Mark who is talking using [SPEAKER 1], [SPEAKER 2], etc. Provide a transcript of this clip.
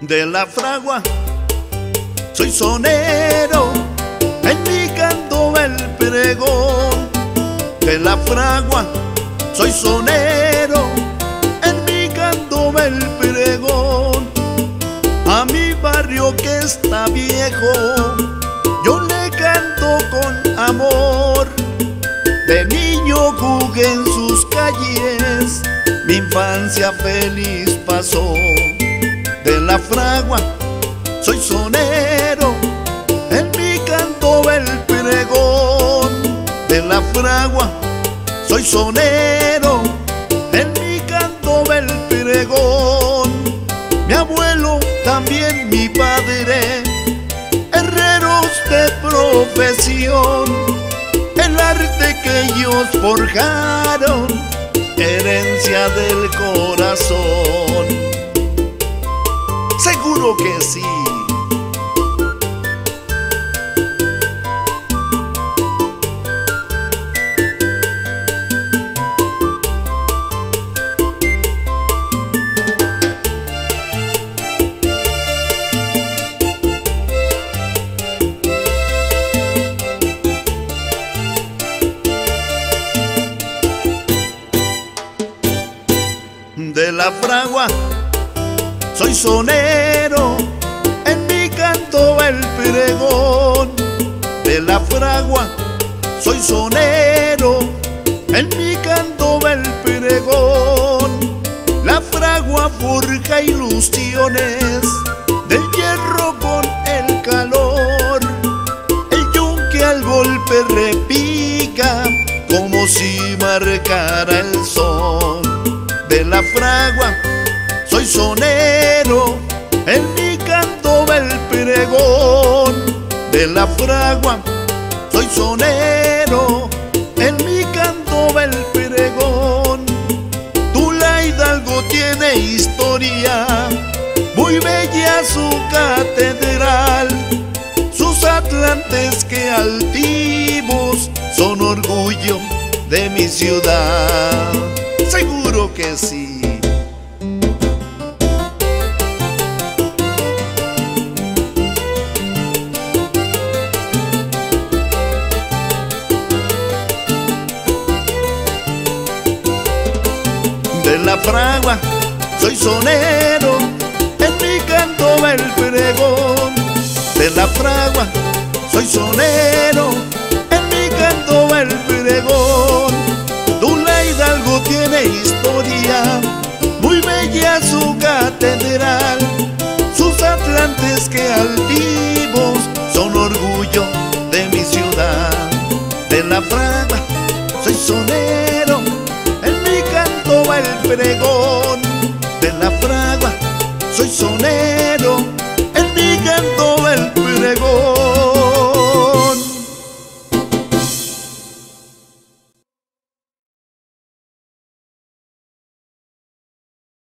[SPEAKER 1] de la fragua. Soy sonero, canto el pregón de la fragua. Soy sonero, canto el pregón. A mi barrio que está viejo, yo le canto con amor. De niño jugué en sus calles, mi infancia feliz pasó soy sonero, en mi canto el pregón de la fragua, soy sonero, en mi canto el pregón, mi abuelo también mi padre, herreros de profesión, el arte que ellos forjaron, herencia del corazón seguro que sí. de la fragua soy sonero, de la fragua. Soy sonero, en mi canto el pregón. La fragua forja ilusiones del hierro con el calor. El yunque al golpe repica como si marcara el sol de la fragua soy sonero, en mi canto el pregón de la fragua. Soy sonero, en mi canto el pregón. la Hidalgo tiene historia, muy bella su catedral. Sus atlantes que altivos son orgullo de mi ciudad. Seguro que sí. De la fragua, soy sonero, en mi canto el pregón. De la fragua, soy sonero, en mi canto el pregón. Tula Hidalgo tiene historia, muy bella su catedral. Sus atlantes que altivos son orgullo de mi ciudad. De la fragua, soy sonero el pregón de la